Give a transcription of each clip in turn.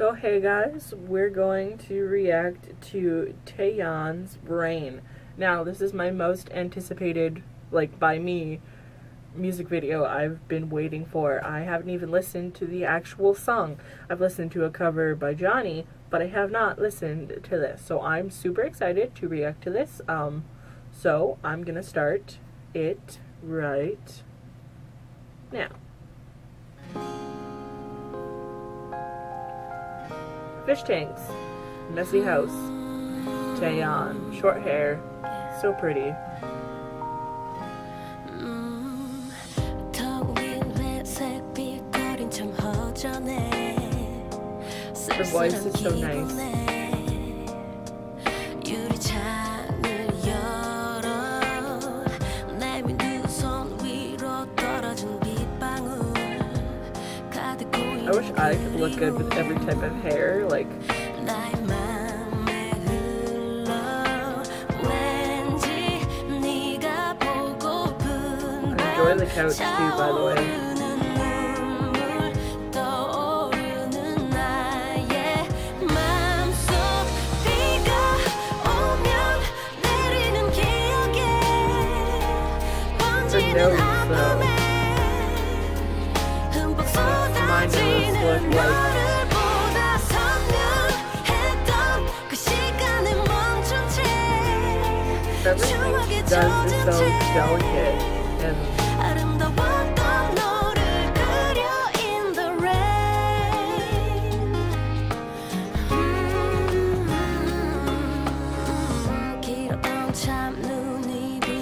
So hey guys, we're going to react to Taeyeon's Rain. Now this is my most anticipated, like by me, music video I've been waiting for. I haven't even listened to the actual song. I've listened to a cover by Johnny, but I have not listened to this. So I'm super excited to react to this. Um, so I'm gonna start it right Fish tanks. Messy house. Taeyeon. Short hair. So pretty. Her voice is so nice. Wish I could look good with every type of hair, like enjoy the couch too, by the way. Look like everything does is so delicate and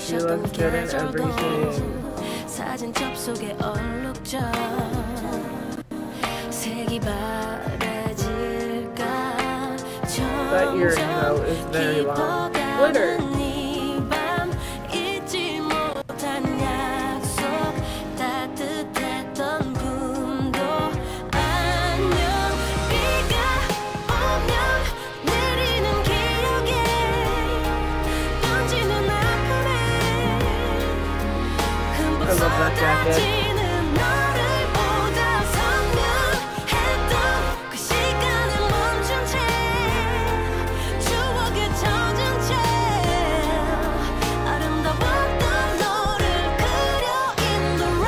She looks good in everything. That earring though is very long. Glitter! I love that jacket.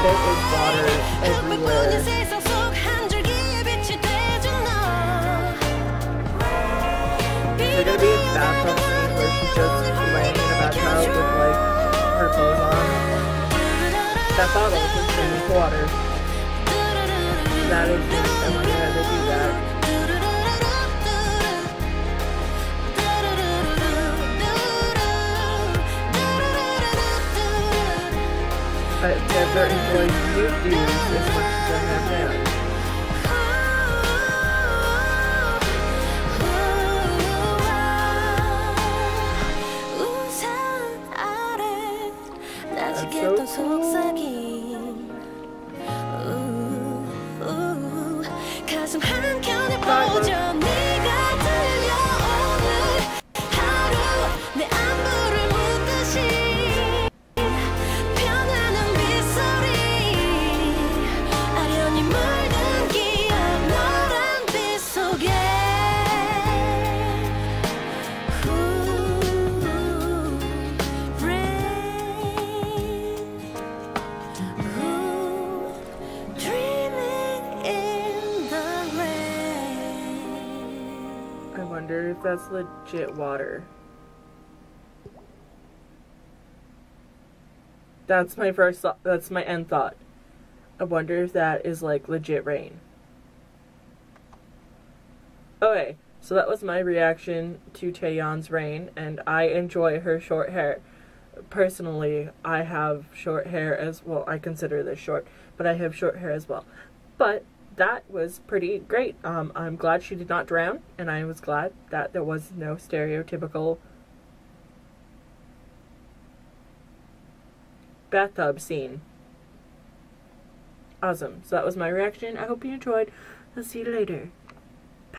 There is water everywhere. A bathtub scene where just laying in a bathtub with like her clothes on? That bottle filled water. That is but they're employing new dudes as much as they have now. Wonder if that's legit water. That's my first thought. That's my end thought. I wonder if that is like legit rain. Okay, so that was my reaction to Taeyeon's Rain, and I enjoy her short hair. Personally, I have short hair as well. I consider this short, but I have short hair as well. But that was pretty great. Um, I'm glad she did not drown, and I was glad that there was no stereotypical bathtub scene. Awesome. So that was my reaction. I hope you enjoyed. I'll see you later.